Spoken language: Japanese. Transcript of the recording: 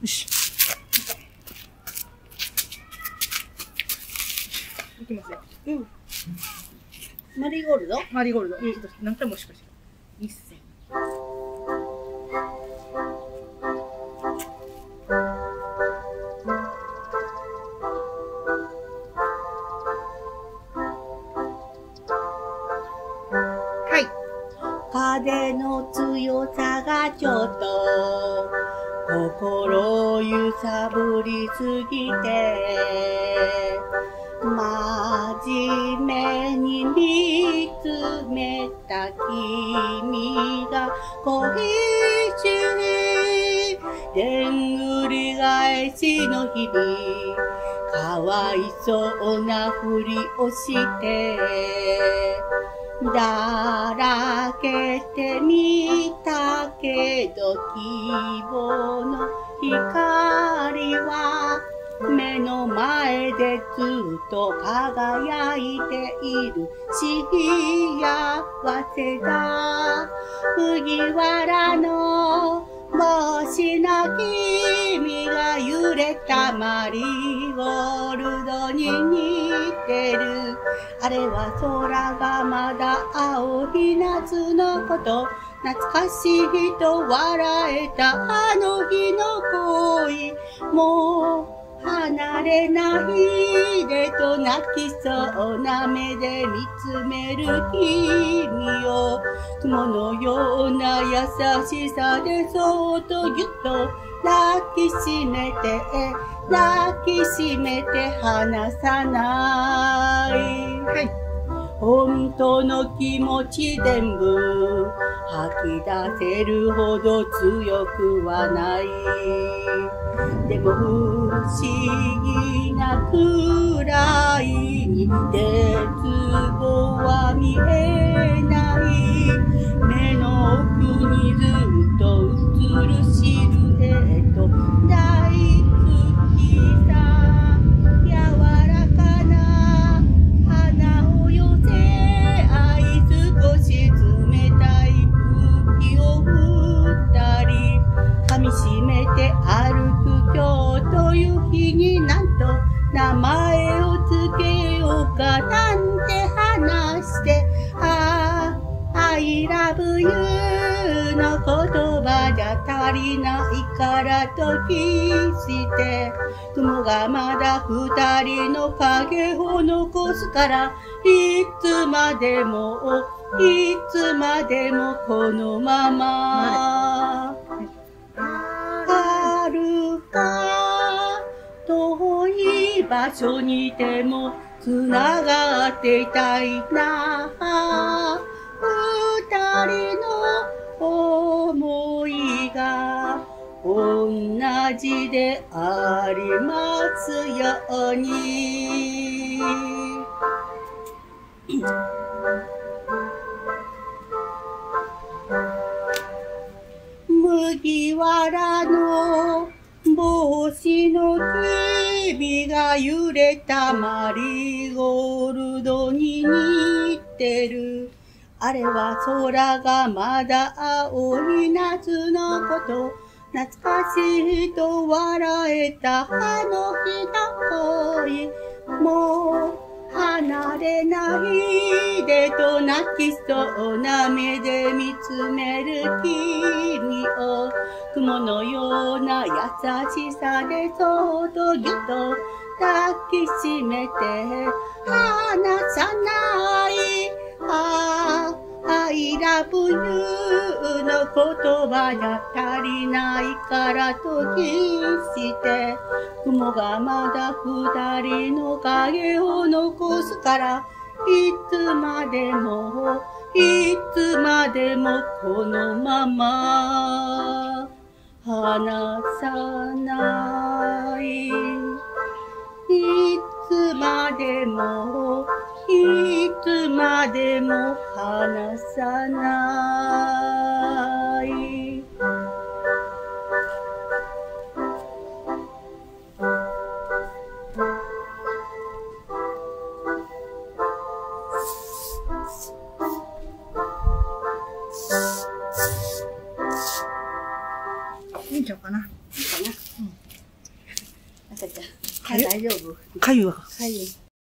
よし。いきますよ。うん。マリーゴールド？マリーゴールド。うんちょっと何回もしかしら。一銭。はい。風の強さがちょっと心揺さぶりすぎて真面目に見つめた君が恋しいでんぐり返しの日々かわいそうなふりをしてだらけてみたけど希望の光は目の前でずっと輝いている。幸せだ麦わらの帽子の君が揺れたマリーゴールドに似てる。あれは空がまだ青い夏のこと。懐かしいと笑えたあの日の恋。もう離れないでと泣きそうな目で見つめる君を雲のような優しさでそっとぎゅっと抱きしめて抱きしめて離さないはい。本当の気持ち全部吐き出せるほど強くはない。でも不思議なくらいに日になんと名前をつけようかなんて話してああ I love you の言葉じゃ足りないからとキして雲がまだ二人の影を残すからいつまでもいつまでもこのまま遥場所にでもつながっていたいな二人の思いが同じでありますように。麦わらの帽子の君が揺れたマリーゴールドに似てる。あれは空がまだ青い夏のこと。懐かしいと笑えたあの日の恋。もう離れないでと泣きそうな目で見つめる君を雲のような優しさでそっとぎゅっと抱きしめて離さない I love you の言葉じゃ足りないからと決して雲がまだ二人の影を残すからいつまでもいつまでもこのまま離さない。いつまでもいつまでも離さない。ちゃうかな？かな。うん。赤ちゃん。かゆ？大丈夫かゆいわ。かゆい。